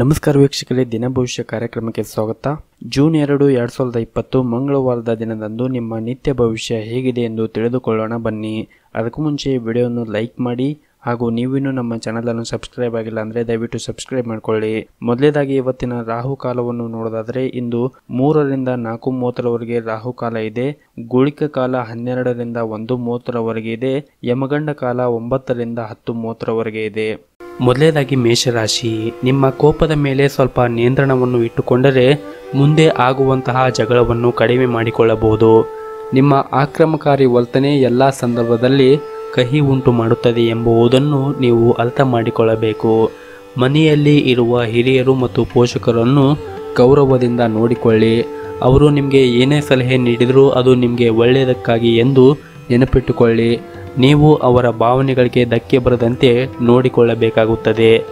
ನಮಸ್ಕಾರ ವೀಕ್ಷಕರೇ, ದಿನ ಭವಿಷ್ಯ ಕಾರ್ಯಕ್ರಮಕ್ಕೆ ಸ್ವಾಗತ. ಜೂನ್ ಎರಡು, ಎರಡ್ ಸಾವಿರದ ಇಪ್ಪತ್ತು ಮಂಗಳವಾರದ ದಿನದಂದು ನಿಮ್ಮ ನಿತ್ಯ ಭವಿಷ್ಯ ಹೇಗಿದೆ ಎಂದು ತಿಳಿದುಕೊಳ್ಳೋಣ ಬನ್ನಿ. ಅದಕ್ಕೂ ಮುಂಚೆ ವಿಡಿಯೋವನ್ನು ಲೈಕ್ ಮಾಡಿ ಹಾಗೂ ನೀವಿನ್ನೂ ನಮ್ಮ ಚಾನಲನ್ನು ಸಬ್ಸ್ಕ್ರೈಬ್ ಆಗಿಲ್ಲ ಅಂದರೆ ದಯವಿಟ್ಟು ಸಬ್ಸ್ಕ್ರೈಬ್ ಮಾಡಿಕೊಳ್ಳಿ. ಮೊದಲೇದಾಗಿ ಇವತ್ತಿನ ರಾಹು ಕಾಲವನ್ನು ನೋಡೋದಾದರೆ, ಇಂದು ಮೂರರಿಂದ ನಾಲ್ಕು ಮೂವತ್ತರವರೆಗೆ ರಾಹು ಕಾಲ ಇದೆ. ಗುಳಿಕ ಕಾಲ ಹನ್ನೆರಡರಿಂದ ಒಂದು ಮೂವತ್ತರವರೆಗೆ ಇದೆ. ಯಮಗಂಡ ಕಾಲ ಒಂಬತ್ತರಿಂದ ಹತ್ತು ಮೂವತ್ತರವರೆಗೆ ಇದೆ. ಮೊದಲೇದಾಗಿ ಮೇಷರಾಶಿ, ನಿಮ್ಮ ಕೋಪದ ಮೇಲೆ ಸ್ವಲ್ಪ ನಿಯಂತ್ರಣವನ್ನು ಇಟ್ಟುಕೊಂಡರೆ ಮುಂದೆ ಆಗುವಂತಹ ಜಗಳವನ್ನು ಕಡಿಮೆ ಮಾಡಿಕೊಳ್ಳಬಹುದು. ನಿಮ್ಮ ಆಕ್ರಮಕಾರಿ ವರ್ತನೆ ಎಲ್ಲ ಸಂದರ್ಭದಲ್ಲಿ ಕಹಿ ಉಂಟು ಮಾಡುತ್ತದೆ ಎಂಬುದನ್ನು ನೀವು ಅರ್ಥ ಮಾಡಿಕೊಳ್ಳಬೇಕು. ಮನೆಯಲ್ಲಿ ಇರುವ ಹಿರಿಯರು ಮತ್ತು ಪೋಷಕರನ್ನು ಗೌರವದಿಂದ ನೋಡಿಕೊಳ್ಳಿ. ಅವರು ನಿಮಗೆ ಏನೇ ಸಲಹೆ ನೀಡಿದರೂ ಅದು ನಿಮಗೆ ಒಳ್ಳೆಯದಕ್ಕಾಗಿ ಎಂದು ನೆನಪಿಟ್ಟುಕೊಳ್ಳಿ. ನೀವು ಅವರ ಭಾವನೆಗಳಿಗೆ ಧಕ್ಕೆ ಬರದಂತೆ ನೋಡಿಕೊಳ್ಳಬೇಕಾಗುತ್ತದೆ.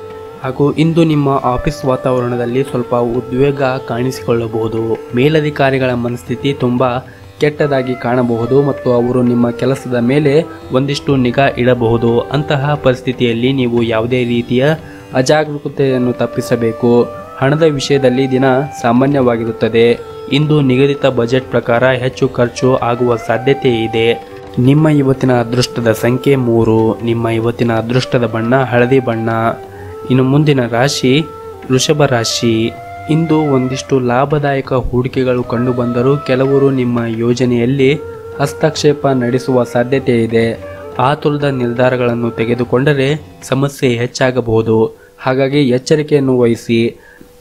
ಹಾಗೂ ಇಂದು ನಿಮ್ಮ ಆಫೀಸ್ ವಾತಾವರಣದಲ್ಲಿ ಸ್ವಲ್ಪ ಉದ್ವೇಗ ಕಾಣಿಸಿಕೊಳ್ಳಬಹುದು. ಮೇಲಧಿಕಾರಿಗಳ ಮನಸ್ಥಿತಿ ತುಂಬ ಕೆಟ್ಟದಾಗಿ ಕಾಣಬಹುದು ಮತ್ತು ಅವರು ನಿಮ್ಮ ಕೆಲಸದ ಮೇಲೆ ಒಂದಿಷ್ಟು ನಿಗಾ ಇಡಬಹುದು. ಅಂತಹ ಪರಿಸ್ಥಿತಿಯಲ್ಲಿ ನೀವು ಯಾವುದೇ ರೀತಿಯ ಅಜಾಗರೂಕತೆಯನ್ನು ತಪ್ಪಿಸಬೇಕು. ಹಣದ ವಿಷಯದಲ್ಲಿ ದಿನ ಸಾಮಾನ್ಯವಾಗಿರುತ್ತದೆ. ಇಂದು ನಿಗದಿತ ಬಜೆಟ್ ಪ್ರಕಾರ ಹೆಚ್ಚು ಖರ್ಚು ಆಗುವ ಸಾಧ್ಯತೆ ಇದೆ ನಿಮ್ಮ ಇವತ್ತಿನ ಅದೃಷ್ಟದ ಸಂಖ್ಯೆ ಮೂರು, ನಿಮ್ಮ ಇವತ್ತಿನ ಅದೃಷ್ಟದ ಬಣ್ಣ ಹಳದಿ ಬಣ್ಣ. ಇನ್ನು ಮುಂದಿನ ರಾಶಿ ವೃಷಭ ರಾಶಿ. ಇಂದು ಒಂದಿಷ್ಟು ಲಾಭದಾಯಕ ಹೂಡಿಕೆಗಳು ಕಂಡುಬಂದರೂ ಕೆಲವರು ನಿಮ್ಮ ಯೋಜನೆಯಲ್ಲಿ ಹಸ್ತಕ್ಷೇಪ ನಡೆಸುವ ಸಾಧ್ಯತೆ ಇದೆ. ಆತುರದ ನಿರ್ಧಾರಗಳನ್ನು ತೆಗೆದುಕೊಂಡರೆ ಸಮಸ್ಯೆ ಹೆಚ್ಚಾಗಬಹುದು. ಹಾಗಾಗಿ ಎಚ್ಚರಿಕೆಯನ್ನು ವಹಿಸಿ.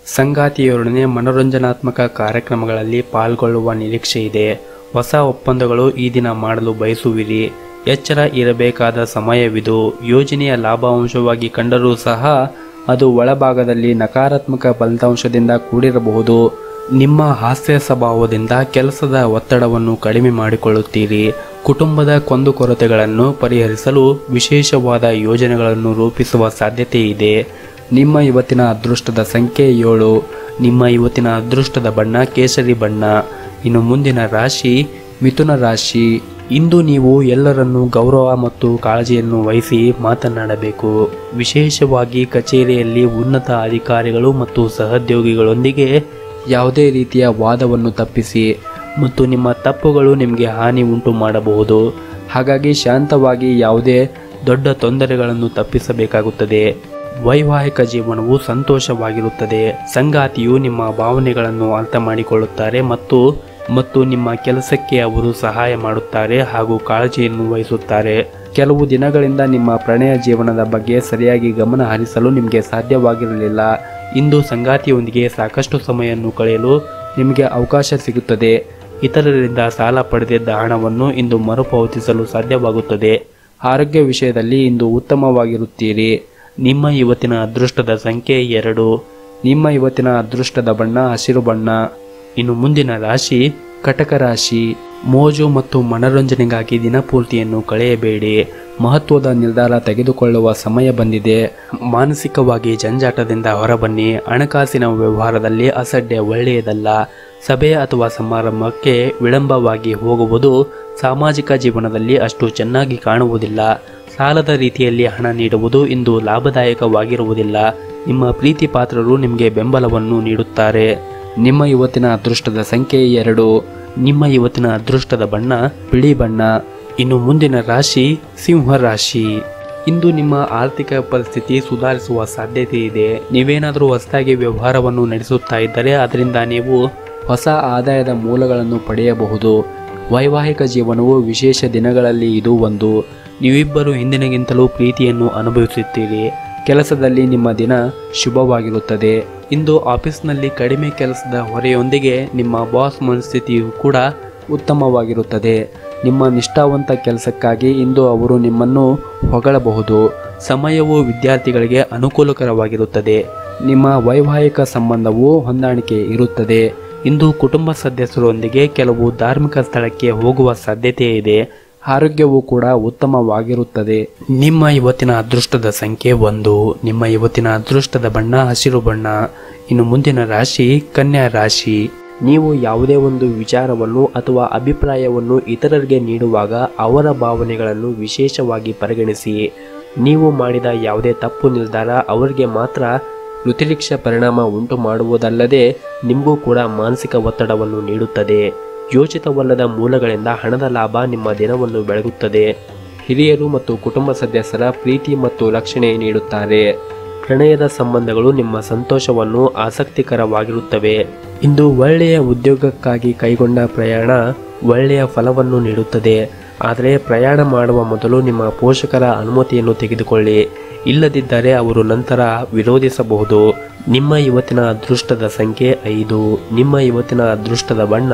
ಸಂಗಾತಿಯೊಡನೆ ಮನೋರಂಜನಾತ್ಮಕ ಕಾರ್ಯಕ್ರಮಗಳಲ್ಲಿ ಪಾಲ್ಗೊಳ್ಳುವ ನಿರೀಕ್ಷೆ ಇದೆ. ಹೊಸ ಒಪ್ಪಂದಗಳು ಈ ದಿನ ಮಾಡಲು ಬಯಸುವಿರಿ. ಎಚ್ಚರ ಇರಬೇಕಾದ ಸಮಯವಿದು. ಯೋಜನೆಯ ಲಾಭಾಂಶವಾಗಿ ಕಂಡರೂ ಸಹ ಅದು ಒಳಭಾಗದಲ್ಲಿ ನಕಾರಾತ್ಮಕ ಫಲಿತಾಂಶದಿಂದ ಕೂಡಿರಬಹುದು. ನಿಮ್ಮ ಹಾಸ್ಯ ಸ್ವಭಾವದಿಂದ ಕೆಲಸದ ಒತ್ತಡವನ್ನು ಕಡಿಮೆ ಮಾಡಿಕೊಳ್ಳುತ್ತೀರಿ. ಕುಟುಂಬದ ಕೊಂದುಕೊರತೆಗಳನ್ನು ಪರಿಹರಿಸಲು ವಿಶೇಷವಾದ ಯೋಜನೆಗಳನ್ನು ರೂಪಿಸುವ ಸಾಧ್ಯತೆ ಇದೆ. ನಿಮ್ಮ ಇವತ್ತಿನ ಅದೃಷ್ಟದ ಸಂಖ್ಯೆ ಏಳು. ನಿಮ್ಮ ಇವತ್ತಿನ ಅದೃಷ್ಟದ ಬಣ್ಣ ಕೇಸರಿ ಬಣ್ಣ. ಇನ್ನು ಮುಂದಿನ ರಾಶಿ ಮಿಥುನ ರಾಶಿ. ಇಂದು ನೀವು ಎಲ್ಲರನ್ನೂ ಗೌರವ ಮತ್ತು ಕಾಳಜಿಯನ್ನು ವಹಿಸಿ ಮಾತನಾಡಬೇಕು. ವಿಶೇಷವಾಗಿ ಕಚೇರಿಯಲ್ಲಿ ಉನ್ನತ ಅಧಿಕಾರಿಗಳು ಮತ್ತು ಸಹೋದ್ಯೋಗಿಗಳೊಂದಿಗೆ ಯಾವುದೇ ರೀತಿಯ ವಾದವನ್ನು ತಪ್ಪಿಸಿ ಮತ್ತು ನಿಮ್ಮ ತಪ್ಪುಗಳು ನಿಮಗೆ ಹಾನಿ ಉಂಟು ಮಾಡಬಹುದು. ಹಾಗಾಗಿ ಶಾಂತವಾಗಿ ಯಾವುದೇ ದೊಡ್ಡ ತೊಂದರೆಗಳನ್ನು ತಪ್ಪಿಸಬೇಕಾಗುತ್ತದೆ. ವೈವಾಹಿಕ ಜೀವನವು ಸಂತೋಷವಾಗಿರುತ್ತದೆ. ಸಂಗಾತಿಯು ನಿಮ್ಮ ಭಾವನೆಗಳನ್ನು ಅರ್ಥ ಮಾಡಿಕೊಳ್ಳುತ್ತಾರೆ ಮತ್ತು ಮತ್ತು ನಿಮ್ಮ ಕೆಲಸಕ್ಕೆ ಅವರು ಸಹಾಯ ಮಾಡುತ್ತಾರೆ ಹಾಗೂ ಕಾಳಜಿಯನ್ನು ವಹಿಸುತ್ತಾರೆ. ಕೆಲವು ದಿನಗಳಿಂದ ನಿಮ್ಮ ಪ್ರಣಯ ಜೀವನದ ಬಗ್ಗೆ ಸರಿಯಾಗಿ ಗಮನ ಹರಿಸಲು ನಿಮಗೆ ಸಾಧ್ಯವಾಗಿರಲಿಲ್ಲ. ಇಂದು ಸಂಗಾತಿಯೊಂದಿಗೆ ಸಾಕಷ್ಟು ಸಮಯವನ್ನು ಕಳೆಯಲು ನಿಮಗೆ ಅವಕಾಶ ಸಿಗುತ್ತದೆ. ಇತರರಿಂದ ಸಾಲ ಪಡೆದಿದ್ದ ಹಣವನ್ನು ಇಂದು ಮರುಪಾವತಿಸಲು ಸಾಧ್ಯವಾಗುತ್ತದೆ. ಆರೋಗ್ಯ ವಿಷಯದಲ್ಲಿ ಇಂದು ಉತ್ತಮವಾಗಿರುತ್ತೀರಿ. ನಿಮ್ಮ ಇವತ್ತಿನ ಅದೃಷ್ಟದ ಸಂಖ್ಯೆ ಎರಡು. ನಿಮ್ಮ ಇವತ್ತಿನ ಅದೃಷ್ಟದ ಬಣ್ಣ ಹಸಿರು ಬಣ್ಣ. ಇನ್ನು ಮುಂದಿನ ರಾಶಿ ಕಟಕ ರಾಶಿ. ಮೋಜು ಮತ್ತು ಮನರಂಜನೆಗಾಗಿ ದಿನಪೂರ್ತಿಯನ್ನು ಕಳೆಯಬೇಡಿ. ಮಹತ್ವದ ನಿರ್ಧಾರ ತೆಗೆದುಕೊಳ್ಳುವ ಸಮಯ ಬಂದಿದೆ. ಮಾನಸಿಕವಾಗಿ ಜಂಜಾಟದಿಂದ ಹೊರಬನ್ನಿ. ಹಣಕಾಸಿನ ವ್ಯವಹಾರದಲ್ಲಿ ಅಸಡ್ಡೆ ಒಳ್ಳೆಯದಲ್ಲ. ಸಭೆ ಅಥವಾ ಸಮಾರಂಭಕ್ಕೆ ವಿಳಂಬವಾಗಿ ಹೋಗುವುದು ಸಾಮಾಜಿಕ ಜೀವನದಲ್ಲಿ ಅಷ್ಟು ಚೆನ್ನಾಗಿ ಕಾಣುವುದಿಲ್ಲ. ಸಾಲದ ರೀತಿಯಲ್ಲಿ ಹಣ ನೀಡುವುದು ಇಂದು ಲಾಭದಾಯಕವಾಗಿರುವುದಿಲ್ಲ. ನಿಮ್ಮ ಪ್ರೀತಿ ಪಾತ್ರರು ನಿಮಗೆ ಬೆಂಬಲವನ್ನು ನೀಡುತ್ತಾರೆ. ನಿಮ್ಮ ಇವತ್ತಿನ ಅದೃಷ್ಟದ ಸಂಖ್ಯೆ ಎರಡು. ನಿಮ್ಮ ಇವತ್ತಿನ ಅದೃಷ್ಟದ ಬಣ್ಣ ಬಿಳಿ ಬಣ್ಣ. ಇನ್ನು ಮುಂದಿನ ರಾಶಿ ಸಿಂಹ ರಾಶಿ. ಇಂದು ನಿಮ್ಮ ಆರ್ಥಿಕ ಪರಿಸ್ಥಿತಿ ಸುಧಾರಿಸುವ ಸಾಧ್ಯತೆ ಇದೆ. ನೀವೇನಾದರೂ ಹೊಸದಾಗಿ ವ್ಯವಹಾರವನ್ನು ನಡೆಸುತ್ತಾ ಇದ್ದರೆ ಅದರಿಂದ ನೀವು ಹೊಸ ಆದಾಯದ ಮೂಲಗಳನ್ನು ಪಡೆಯಬಹುದು. ವೈವಾಹಿಕ ಜೀವನವು ವಿಶೇಷ ದಿನಗಳಲ್ಲಿ ಇದು ಒಂದು. ನೀವಿಬ್ಬರು ಹಿಂದಿನಗಿಂತಲೂ ಪ್ರೀತಿಯನ್ನು ಅನುಭವಿಸುತ್ತೀರಿ. ಕೆಲಸದಲ್ಲಿ ನಿಮ್ಮ ದಿನ ಶುಭವಾಗಿರುತ್ತದೆ. ಇಂದು ಆಫೀಸ್ನಲ್ಲಿ ಕಡಿಮೆ ಕೆಲಸದ ಹೊರೆಯೊಂದಿಗೆ ನಿಮ್ಮ ಬಾಸ್ ಮನಸ್ಥಿತಿಯು ಕೂಡ ಉತ್ತಮವಾಗಿರುತ್ತದೆ. ನಿಮ್ಮ ನಿಷ್ಠಾವಂತ ಕೆಲಸಕ್ಕಾಗಿ ಇಂದು ಅವರು ನಿಮ್ಮನ್ನು ಹೊಗಳಬಹುದು. ಸಮಯವು ವಿದ್ಯಾರ್ಥಿಗಳಿಗೆ ಅನುಕೂಲಕರವಾಗಿರುತ್ತದೆ. ನಿಮ್ಮ ವೈವಾಹಿಕ ಸಂಬಂಧವು ಹೊಂದಾಣಿಕೆ ಇರುತ್ತದೆ. ಇಂದು ಕುಟುಂಬ ಸದಸ್ಯರೊಂದಿಗೆ ಕೆಲವು ಧಾರ್ಮಿಕ ಸ್ಥಳಕ್ಕೆ ಹೋಗುವ ಸಾಧ್ಯತೆ ಇದೆ ಆರೋಗ್ಯವು ಕೂಡ ಉತ್ತಮವಾಗಿರುತ್ತದೆ. ನಿಮ್ಮ ಇವತ್ತಿನ ಅದೃಷ್ಟದ ಸಂಖ್ಯೆ ಒಂದು. ನಿಮ್ಮ ಇವತ್ತಿನ ಅದೃಷ್ಟದ ಬಣ್ಣ, ಹಸಿರು ಬಣ್ಣ. ಇನ್ನು ಮುಂದಿನ ರಾಶಿ ಕನ್ಯಾ ರಾಶಿ. ನೀವು ಯಾವುದೇ ಒಂದು ವಿಚಾರವನ್ನು ಅಥವಾ ಅಭಿಪ್ರಾಯವನ್ನು ಇತರರಿಗೆ ನೀಡುವಾಗ ಅವರ ಭಾವನೆಗಳನ್ನು ವಿಶೇಷವಾಗಿ ಪರಿಗಣಿಸಿ. ನೀವು ಮಾಡಿದ ಯಾವುದೇ ತಪ್ಪು ನಿರ್ಧಾರ ಅವರಿಗೆ ಮಾತ್ರ ವ್ಯತಿರಿಕ್ಷ ಪರಿಣಾಮ ಉಂಟು ಮಾಡುವುದಲ್ಲದೆ ನಿಮಗೂ ಕೂಡ ಮಾನಸಿಕ ಒತ್ತಡವನ್ನು ನೀಡುತ್ತದೆ. ಯೋಚಿತವಲ್ಲದ ಮೂಲಗಳಿಂದ ಹಣದ ಲಾಭ ನಿಮ್ಮ ದಿನವನ್ನು ಬೆಳಗುತ್ತದೆ. ಹಿರಿಯರು ಮತ್ತು ಕುಟುಂಬ ಸದಸ್ಯರ ಪ್ರೀತಿ ಮತ್ತು ರಕ್ಷಣೆ ನೀಡುತ್ತಾರೆ. ಪ್ರಣಯದ ಸಂಬಂಧಗಳು ನಿಮ್ಮ ಸಂತೋಷವನ್ನು ಆಸಕ್ತಿಕರವಾಗಿರುತ್ತವೆ. ಇಂದು ಒಳ್ಳೆಯ ಉದ್ಯೋಗಕ್ಕಾಗಿ ಕೈಗೊಂಡ ಪ್ರಯಾಣ ಒಳ್ಳೆಯ ಫಲವನ್ನು ನೀಡುತ್ತದೆ. ಆದರೆ ಪ್ರಯಾಣ ಮಾಡುವ ಮೊದಲು ನಿಮ್ಮ ಪೋಷಕರ ಅನುಮತಿಯನ್ನು ತೆಗೆದುಕೊಳ್ಳಿ. ಇಲ್ಲದಿದ್ದರೆ ಅವರು ನಂತರ ವಿರೋಧಿಸಬಹುದು. ನಿಮ್ಮ ಇವತ್ತಿನ ಅದೃಷ್ಟದ ಸಂಖ್ಯೆ ಐದು. ನಿಮ್ಮ ಇವತ್ತಿನ ಅದೃಷ್ಟದ ಬಣ್ಣ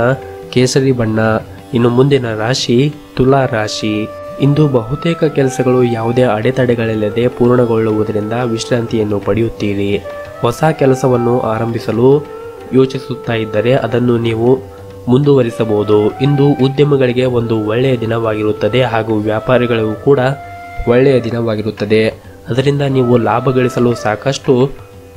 ಕೇಸರಿ ಬಣ್ಣ, ಇನ್ನು ಮುಂದಿನ ರಾಶಿ ತುಲಾ ರಾಶಿ. ಇಂದು ಬಹುತೇಕ ಕೆಲಸಗಳು ಯಾವುದೇ ಅಡೆತಡೆಗಳಿಲ್ಲದೆ ಪೂರ್ಣಗೊಳ್ಳುವುದರಿಂದ ವಿಶ್ರಾಂತಿಯನ್ನು ಪಡೆಯುತ್ತೀರಿ. ಹೊಸ ಕೆಲಸವನ್ನು ಆರಂಭಿಸಲು ಯೋಚಿಸುತ್ತಾ ಇದ್ದರೆ ಅದನ್ನು ನೀವು ಮುಂದುವರಿಸಬಹುದು. ಇಂದು ಉದ್ಯಮಗಳಿಗೆ ಒಂದು ಒಳ್ಳೆಯ ದಿನವಾಗಿರುತ್ತದೆ ಹಾಗೂ ವ್ಯಾಪಾರಿಗಳಿಗೂ ಕೂಡ ಒಳ್ಳೆಯ ದಿನವಾಗಿರುತ್ತದೆ. ಅದರಿಂದ ನೀವು ಲಾಭ ಗಳಿಸಲು ಸಾಕಷ್ಟು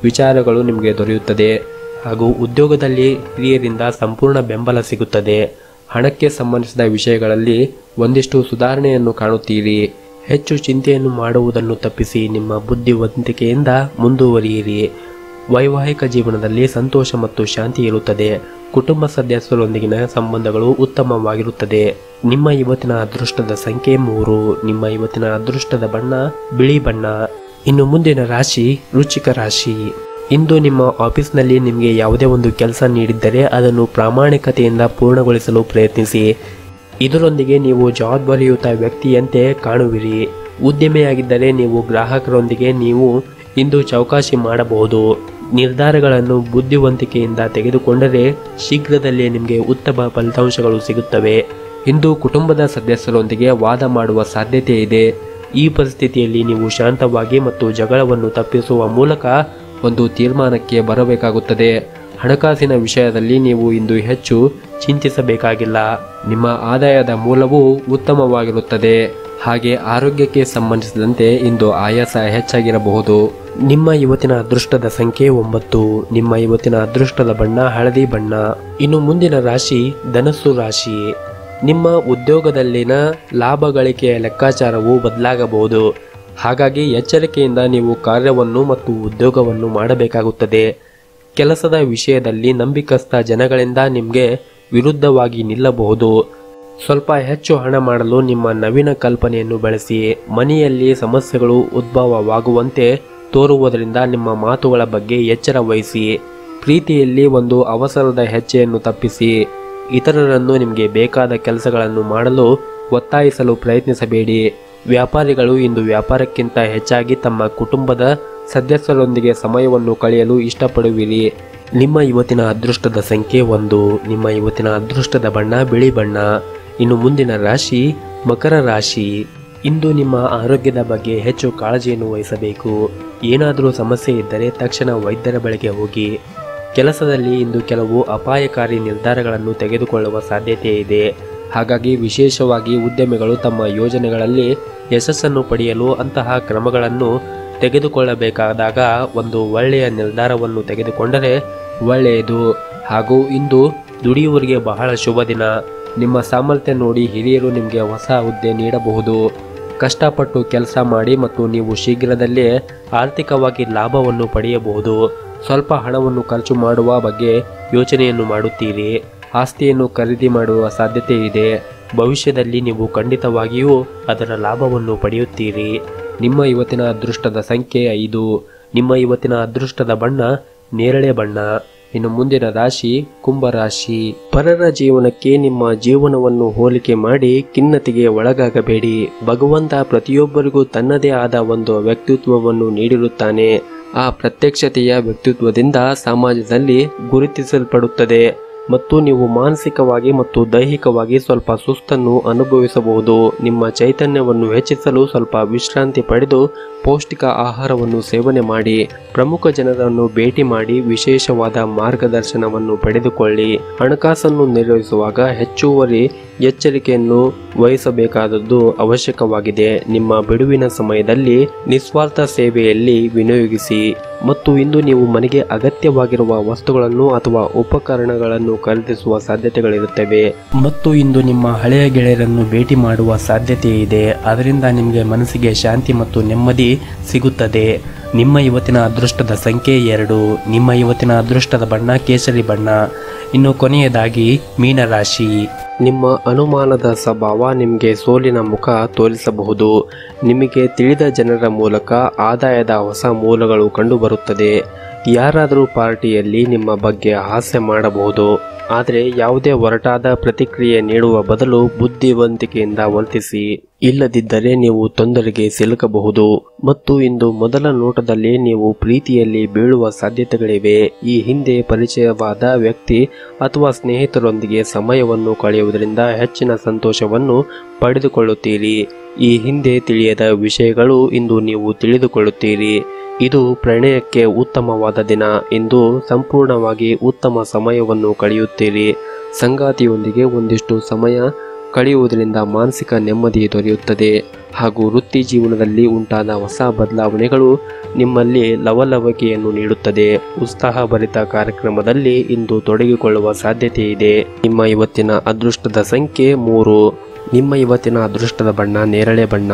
ವಿಚಾರಗಳು ನಿಮಗೆ ದೊರೆಯುತ್ತದೆ. ಹಾಗೂ ಉದ್ಯೋಗದಲ್ಲಿ ಹಿರಿಯರಿಂದ ಸಂಪೂರ್ಣ ಬೆಂಬಲ ಸಿಗುತ್ತದೆ. ಹಣಕ್ಕೆ ಸಂಬಂಧಿಸಿದ ವಿಷಯಗಳಲ್ಲಿ ಒಂದಿಷ್ಟು ಸುಧಾರಣೆಯನ್ನು ಕಾಣುತ್ತೀರಿ. ಹೆಚ್ಚು ಚಿಂತೆಯನ್ನು ಮಾಡುವುದನ್ನು ತಪ್ಪಿಸಿ ನಿಮ್ಮ ಬುದ್ಧಿವಂತಿಕೆಯಿಂದ ಮುಂದುವರಿಯಿರಿ. ವೈವಾಹಿಕ ಜೀವನದಲ್ಲಿ ಸಂತೋಷ ಮತ್ತು ಶಾಂತಿ ಇರುತ್ತದೆ. ಕುಟುಂಬ ಸದಸ್ಯರೊಂದಿಗಿನ ಸಂಬಂಧಗಳು ಉತ್ತಮವಾಗಿರುತ್ತದೆ. ನಿಮ್ಮ ಇವತ್ತಿನ ಅದೃಷ್ಟದ ಸಂಖ್ಯೆ ಮೂರು. ನಿಮ್ಮ ಇವತ್ತಿನ ಅದೃಷ್ಟದ ಬಣ್ಣ ಬಿಳಿ ಬಣ್ಣ. ಇನ್ನು ಮುಂದಿನ ರಾಶಿ ರುಚಿಕ ರಾಶಿ. ಇಂದು ನಿಮ್ಮ ಆಫೀಸ್ನಲ್ಲಿ ನಿಮಗೆ ಯಾವುದೇ ಒಂದು ಕೆಲಸ ನೀಡಿದ್ದರೆ ಅದನ್ನು ಪ್ರಾಮಾಣಿಕತೆಯಿಂದ ಪೂರ್ಣಗೊಳಿಸಲು ಪ್ರಯತ್ನಿಸಿ. ಇದರೊಂದಿಗೆ ನೀವು ಜವಾಬ್ದಾರಿಯುತ ವ್ಯಕ್ತಿಯಂತೆ ಕಾಣುವಿರಿ. ಉದ್ಯಮಿಯಾಗಿದ್ದರೆ ನೀವು ಗ್ರಾಹಕರೊಂದಿಗೆ ನೀವು ಇಂದು ಚೌಕಾಶಿ ಮಾಡಬಹುದು. ನಿರ್ಧಾರಗಳನ್ನು ಬುದ್ಧಿವಂತಿಕೆಯಿಂದ ತೆಗೆದುಕೊಂಡರೆ ಶೀಘ್ರದಲ್ಲೇ ನಿಮಗೆ ಉತ್ತಮ ಫಲಿತಾಂಶಗಳು ಸಿಗುತ್ತವೆ. ಇಂದು ಕುಟುಂಬದ ಸದಸ್ಯರೊಂದಿಗೆ ವಾದ ಮಾಡುವ ಸಾಧ್ಯತೆ ಇದೆ ಈ ಪರಿಸ್ಥಿತಿಯಲ್ಲಿ ನೀವು ಶಾಂತವಾಗಿ ಮತ್ತು ಜಗಳವನ್ನು ತಪ್ಪಿಸುವ ಮೂಲಕ ಒಂದು ತೀರ್ಮಾನಕ್ಕೆ ಬರಬೇಕಾಗುತ್ತದೆ. ಹಣಕಾಸಿನ ವಿಷಯದಲ್ಲಿ ನೀವು ಇಂದು ಹೆಚ್ಚು ಚಿಂತಿಸಬೇಕಾಗಿಲ್ಲ. ನಿಮ್ಮ ಆದಾಯದ ಮೂಲವು ಉತ್ತಮವಾಗಿರುತ್ತದೆ. ಹಾಗೆ ಆರೋಗ್ಯಕ್ಕೆ ಸಂಬಂಧಿಸಿದಂತೆ ಇಂದು ಆಯಾಸ ಹೆಚ್ಚಾಗಿರಬಹುದು. ನಿಮ್ಮ ಇವತ್ತಿನ ಅದೃಷ್ಟದ ಸಂಖ್ಯೆ ಒಂಬತ್ತು. ನಿಮ್ಮ ಇವತ್ತಿನ ಅದೃಷ್ಟದ ಬಣ್ಣ ಹಳದಿ ಬಣ್ಣ. ಇನ್ನು ಮುಂದಿನ ರಾಶಿ ಧನಸ್ಸು ರಾಶಿ. ನಿಮ್ಮ ಉದ್ಯೋಗದಲ್ಲಿನ ಲಾಭ ಲೆಕ್ಕಾಚಾರವು ಬದಲಾಗಬಹುದು. ಹಾಗಾಗಿ ಎಚ್ಚರಿಕೆಯಿಂದ ನೀವು ಕಾರ್ಯವನ್ನು ಮತ್ತು ಉದ್ಯೋಗವನ್ನು ಮಾಡಬೇಕಾಗುತ್ತದೆ. ಕೆಲಸದ ವಿಷಯದಲ್ಲಿ ನಂಬಿಕಸ್ಥ ಜನಗಳಿಂದ ನಿಮಗೆ ವಿರುದ್ಧವಾಗಿ ನಿಲ್ಲಬಹುದು. ಸ್ವಲ್ಪ ಹೆಚ್ಚು ಹಣ ಮಾಡಲು ನಿಮ್ಮ ನವೀನ ಕಲ್ಪನೆಯನ್ನು ಬಳಸಿ, ಮನೆಯಲ್ಲಿ ಸಮಸ್ಯೆಗಳು ಉದ್ಭವವಾಗುವಂತೆ ತೋರುವುದರಿಂದ ನಿಮ್ಮ ಮಾತುಗಳ ಬಗ್ಗೆ ಎಚ್ಚರ ವಹಿಸಿ, ಪ್ರೀತಿಯಲ್ಲಿ ಒಂದು ಅವಸರದ ಹೆಜ್ಜೆಯನ್ನು ತಪ್ಪಿಸಿ, ಇತರರನ್ನು ನಿಮಗೆ ಬೇಕಾದ ಕೆಲಸಗಳನ್ನು ಮಾಡಲು ಒತ್ತಾಯಿಸಲು ಪ್ರಯತ್ನಿಸಬೇಡಿ. ವ್ಯಾಪಾರಿಗಳು ಇಂದು ವ್ಯಾಪಾರಕ್ಕಿಂತ ಹೆಚ್ಚಾಗಿ ತಮ್ಮ ಕುಟುಂಬದ ಸದಸ್ಯರೊಂದಿಗೆ ಸಮಯವನ್ನು ಕಳೆಯಲು ಇಷ್ಟಪಡುವಿರಿ. ನಿಮ್ಮ ಇವತ್ತಿನ ಅದೃಷ್ಟದ ಸಂಖ್ಯೆ ಒಂದು. ನಿಮ್ಮ ಇವತ್ತಿನ ಅದೃಷ್ಟದ ಬಣ್ಣ ಬಿಳಿ ಬಣ್ಣ. ಇನ್ನು ಮುಂದಿನ ರಾಶಿ ಮಕರ ರಾಶಿ. ಇಂದು ನಿಮ್ಮ ಆರೋಗ್ಯದ ಬಗ್ಗೆ ಹೆಚ್ಚು ಕಾಳಜಿಯನ್ನು ವಹಿಸಬೇಕು. ಏನಾದರೂ ಸಮಸ್ಯೆ ಇದ್ದರೆ ತಕ್ಷಣ ವೈದ್ಯರ ಬಳಿಗೆ ಹೋಗಿ. ಕೆಲಸದಲ್ಲಿ ಇಂದು ಕೆಲವು ಅಪಾಯಕಾರಿ ನಿರ್ಧಾರಗಳನ್ನು ತೆಗೆದುಕೊಳ್ಳುವ ಸಾಧ್ಯತೆ ಇದೆ ಹಾಗಾಗಿ ವಿಶೇಷವಾಗಿ ಉದ್ಯಮಿಗಳು ತಮ್ಮ ಯೋಜನೆಗಳಲ್ಲಿ ಯಶಸ್ಸನ್ನು ಪಡೆಯಲು ಅಂತಹ ಕ್ರಮಗಳನ್ನು ತೆಗೆದುಕೊಳ್ಳಬೇಕಾದಾಗ ಒಂದು ಒಳ್ಳೆಯ ನಿರ್ಧಾರವನ್ನು ತೆಗೆದುಕೊಂಡರೆ ಒಳ್ಳೆಯದು. ಹಾಗೂ ಇಂದು ದುಡಿಯುವರಿಗೆ ಬಹಳ ಶುಭ ದಿನ. ನಿಮ್ಮ ಸಾಮರ್ಥ್ಯ ನೋಡಿ ಹಿರಿಯರು ನಿಮಗೆ ಹೊಸ ಹುದ್ದೆ ನೀಡಬಹುದು. ಕಷ್ಟಪಟ್ಟು ಕೆಲಸ ಮಾಡಿ ಮತ್ತು ನೀವು ಶೀಘ್ರದಲ್ಲೇ ಆರ್ಥಿಕವಾಗಿ ಲಾಭವನ್ನು ಪಡೆಯಬಹುದು. ಸ್ವಲ್ಪ ಹಣವನ್ನು ಖರ್ಚು ಮಾಡುವ ಬಗ್ಗೆ ಯೋಚನೆಯನ್ನು ಮಾಡುತ್ತೀರಿ. ಆಸ್ತಿಯನ್ನು ಖರೀದಿ ಮಾಡುವ ಸಾಧ್ಯತೆ ಇದೆ ಭವಿಷ್ಯದಲ್ಲಿ ನೀವು ಖಂಡಿತವಾಗಿಯೂ ಅದರ ಲಾಭವನ್ನು ಪಡೆಯುತ್ತೀರಿ. ನಿಮ್ಮ ಇವತ್ತಿನ ಅದೃಷ್ಟದ ಸಂಖ್ಯೆ ಐದು. ನಿಮ್ಮ ಇವತ್ತಿನ ಅದೃಷ್ಟದ ಬಣ್ಣ ನೇರಳೆ ಬಣ್ಣ. ಇನ್ನು ಮುಂದಿನ ರಾಶಿ ಕುಂಭರಾಶಿ ಪರರ ಜೀವನಕ್ಕೆ ನಿಮ್ಮ ಜೀವನವನ್ನು ಹೋಲಿಕೆ ಮಾಡಿ ಖಿನ್ನತೆಗೆ ಒಳಗಾಗಬೇಡಿ. ಭಗವಂತ ಪ್ರತಿಯೊಬ್ಬರಿಗೂ ತನ್ನದೇ ಆದ ಒಂದು ವ್ಯಕ್ತಿತ್ವವನ್ನು ನೀಡಿರುತ್ತಾನೆ. ಆ ಪ್ರತ್ಯಕ್ಷತೆಯ ವ್ಯಕ್ತಿತ್ವದಿಂದ ಸಮಾಜದಲ್ಲಿ ಗುರುತಿಸಲ್ಪಡುತ್ತದೆ. ಮತ್ತು ನೀವು ಮಾನಸಿಕವಾಗಿ ಮತ್ತು ದೈಹಿಕವಾಗಿ ಸ್ವಲ್ಪ ಸುಸ್ತನ್ನು ಅನುಭವಿಸಬಹುದು. ನಿಮ್ಮ ಚೈತನ್ಯವನ್ನು ಹೆಚ್ಚಿಸಲು ಸ್ವಲ್ಪ ವಿಶ್ರಾಂತಿ ಪಡೆದು ಪೌಷ್ಟಿಕ ಆಹಾರವನ್ನು ಸೇವನೆ ಮಾಡಿ ಪ್ರಮುಖ ಜನರನ್ನು ಭೇಟಿ ಮಾಡಿ ವಿಶೇಷವಾದ ಮಾರ್ಗದರ್ಶನವನ್ನು ಪಡೆದುಕೊಳ್ಳಿ. ಹಣಕಾಸನ್ನು ನಿರ್ವಹಿಸುವಾಗ ಹೆಚ್ಚುವರಿ ಎಚ್ಚರಿಕೆಯನ್ನು ವಹಿಸಬೇಕಾದದ್ದು ಅವಶ್ಯಕವಾಗಿದೆ. ನಿಮ್ಮ ಬಿಡುವಿನ ಸಮಯದಲ್ಲಿ ನಿಸ್ವಾರ್ಥ ಸೇವೆಯಲ್ಲಿ ವಿನಿಯೋಗಿಸಿ ಮತ್ತು ಇಂದು ನೀವು ಮನೆಗೆ ಅಗತ್ಯವಾಗಿರುವ ವಸ್ತುಗಳನ್ನು ಅಥವಾ ಉಪಕರಣಗಳನ್ನು ಖರೀದಿಸುವ ಸಾಧ್ಯತೆಗಳಿರುತ್ತವೆ. ಮತ್ತು ಇಂದು ನಿಮ್ಮ ಹಳೆಯ ಗೆಳೆಯರನ್ನು ಭೇಟಿ ಮಾಡುವ ಸಾಧ್ಯತೆ ಇದೆ ಅದರಿಂದ ನಿಮಗೆ ಮನಸ್ಸಿಗೆ ಶಾಂತಿ ಮತ್ತು ನೆಮ್ಮದಿ ಸಿಗುತ್ತದೆ. ನಿಮ್ಮ ಇವತ್ತಿನ ಅದೃಷ್ಟದ ಸಂಖ್ಯೆ ಎರಡು. ನಿಮ್ಮ ಇವತ್ತಿನ ಅದೃಷ್ಟದ ಬಣ್ಣ ಕೇಸರಿ ಬಣ್ಣ. ಇನ್ನು ಕೊನೆಯದಾಗಿ ಮೀನರಾಶಿ. ನಿಮ್ಮ ಅನುಮಾನದ ಸ್ವಭಾವ ನಿಮಗೆ ಸೋಲಿನ ಮುಖ ತೋರಿಸಬಹುದು. ನಿಮಗೆ ತಿಳಿದ ಜನರ ಮೂಲಕ ಆದಾಯದ ಹೊಸ ಮೂಲಗಳು ಕಂಡುಬರುತ್ತದೆ. ಯಾರಾದರೂ ಪಾರ್ಟಿಯಲ್ಲಿ ನಿಮ್ಮ ಬಗ್ಗೆ ಹಾಸ್ಯ ಮಾಡಬಹುದು, ಆದರೆ ಯಾವುದೇ ಹೊರಟಾದ ಪ್ರತಿಕ್ರಿಯೆ ನೀಡುವ ಬದಲು ಬುದ್ಧಿವಂತಿಕೆಯಿಂದ ವರ್ತಿಸಿ. ಇಲ್ಲದಿದ್ದರೆ ನೀವು ತೊಂದರೆಗೆ ಸಿಲುಕಬಹುದು. ಮತ್ತು ಇಂದು ಮೊದಲ ನೋಟದಲ್ಲಿ ನೀವು ಪ್ರೀತಿಯಲ್ಲಿ ಬೀಳುವ ಸಾಧ್ಯತೆಗಳಿವೆ. ಈ ಹಿಂದೆ ಪರಿಚಯವಾದ ವ್ಯಕ್ತಿ ಅಥವಾ ಸ್ನೇಹಿತರೊಂದಿಗೆ ಸಮಯವನ್ನು ಕಳೆಯುವುದರಿಂದ ಹೆಚ್ಚಿನ ಸಂತೋಷವನ್ನು ಪಡೆದುಕೊಳ್ಳುತ್ತೀರಿ. ಈ ಹಿಂದೆ ತಿಳಿಯದ ವಿಷಯಗಳು ಇಂದು ನೀವು ತಿಳಿದುಕೊಳ್ಳುತ್ತೀರಿ. ಇದು ಪ್ರಣಯಕ್ಕೆ ಉತ್ತಮವಾದ ದಿನ ಎಂದು ಸಂಪೂರ್ಣವಾಗಿ ಉತ್ತಮ ಸಮಯವನ್ನು ಕಳೆಯುತ್ತೀರಿ. ಸಂಗಾತಿಯೊಂದಿಗೆ ಒಂದಿಷ್ಟು ಸಮಯ ಕಳೆಯುವುದರಿಂದ ಮಾನಸಿಕ ನೆಮ್ಮದಿ ದೊರೆಯುತ್ತದೆ. ಹಾಗೂ ವೃತ್ತಿ ಜೀವನದಲ್ಲಿ ಉಂಟಾದ ಹೊಸ ಬದಲಾವಣೆಗಳು ನಿಮ್ಮಲ್ಲಿ ಲವಲವಿಕೆಯನ್ನು ನೀಡುತ್ತದೆ. ಉತ್ಸಾಹಭರಿತ ಕಾರ್ಯಕ್ರಮದಲ್ಲಿ ಇಂದು ತೊಡಗಿಕೊಳ್ಳುವ ಸಾಧ್ಯತೆ ಇದೆ. ನಿಮ್ಮ ಇವತ್ತಿನ ಅದೃಷ್ಟದ ಸಂಖ್ಯೆ ಮೂರು. ನಿಮ್ಮ ಇವತ್ತಿನ ಅದೃಷ್ಟದ ಬಣ್ಣ ನೇರಳೆ ಬಣ್ಣ.